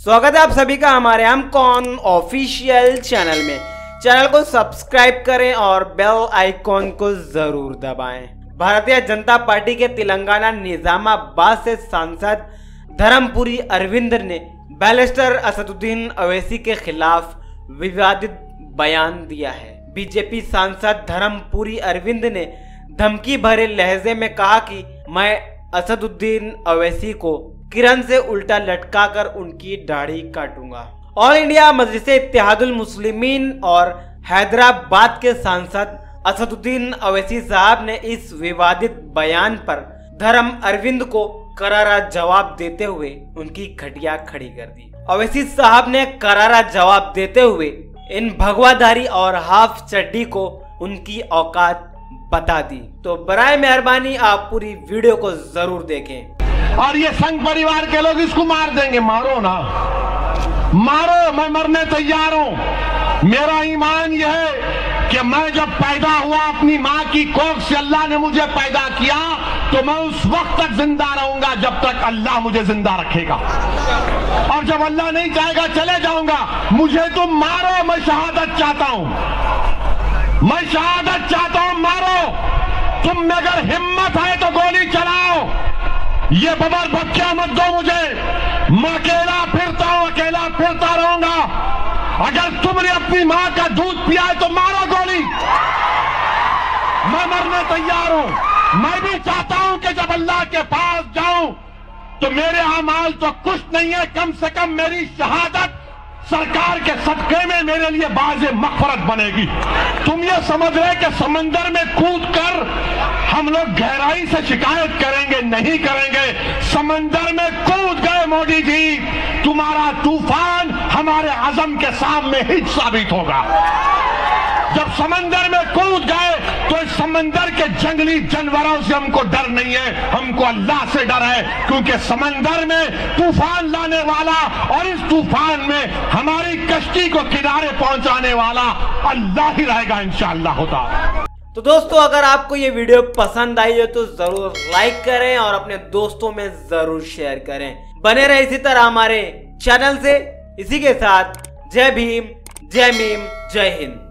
स्वागत है आप सभी का हमारे हम कौन ऑफिशियल चैनल में। चैनल को सब्सक्राइब करें और बेल आइकॉन को ज़रूर दबाएँ। भारतीय जनता पार्टी के तेलंगाना निजामाबाद से सांसद धर्मपुरी अरविंद ने बैरिस्टर असदुद्दीन अवैसी के खिलाफ विवादित बयान दिया है। बीजेपी सांसद धर्मपुरी अरविंद ने धमकी भरे लहजे में कहा कि मैं असदुद्दीन अवैसी को किरण से उल्टा लटकाकर उनकी दाढ़ी काटूँगा। ऑल इंडिया मजलिस इतिहादुल मुस्लिमीन और हैदराबाद के सांसद असदुद्दीन अवैसी साहब ने इस विवादित बयान पर धर्म अरविंद को करारा जवाब देते हुए उनकी खटिया खड़ी कर दी। अवैसी साहब ने करारा जवाब देते हुए इन भगवाधारी और हाफ़ चड्डी को उनकी औकात बता दी। तो बरए मेहरबानी, आप पूरी वीडियो को ज़रूर देखें। और ये संघ परिवार के लोग इसको मार देंगे। मारो ना। मारो, मैं मरने तैयार हूँ। मेरा ईमान यह है कि मैं जब पैदा हुआ, अपनी माँ की कोख से अल्लाह ने मुझे पैदा किया तो मैं उस वक्त तक ज़िंदा रहूँगा, जब तक अल्लाह मुझे ज़िंदा रखेगा। और जब अल्लाह नहीं चाहेगा, चले जाऊँगा। मुझे तुम मारो, मैं शहादत चाहता हूँ। मैं शहादत चाहता हूँ, मारो। तुम में अगर हिम्मत है तो ये बबर बच्चा मत दो मुझे। मैं अकेला फिरता हूँ, अकेला फिरता रहूँगा। अगर तुमने अपनी माँ का दूध पिया है तो मारो गोली। मैं मरने तैयार हूँ। मैं भी चाहता हूँ कि जब अल्लाह के पास जाऊँ तो मेरे अमाल तो कुछ नहीं है। कम से कम मेरी शहादत सरकार के सदके में मेरे लिए बाज मफरत बनेगी। तुम ये समझ रहे कि समंदर में कूद कर हम लोग गहराई से शिकायत करेंगे, नहीं करेंगे? समंदर में कूद गए मोदी जी, तुम्हारा तूफ़ान हमारे आज़म के सामने ही साबित होगा। जब समंदर में कूद गए तो इस समंदर के जंगली जानवरों से हमको डर नहीं है, हमको अल्लाह से डर है, क्योंकि समंदर में तूफ़ान लाने वाला और इस तूफ़ान में कश्ती को किनारे पहुँचाने वाला अल्लाह ही रहेगा इंशाला होता। तो दोस्तों, अगर आपको ये वीडियो पसंद आई है तो ज़रूर लाइक करें और अपने दोस्तों में ज़रूर शेयर करें। बने रहे इसी तरह हमारे चैनल से। इसी के साथ, जय भीम, जय मीम, जय हिंद।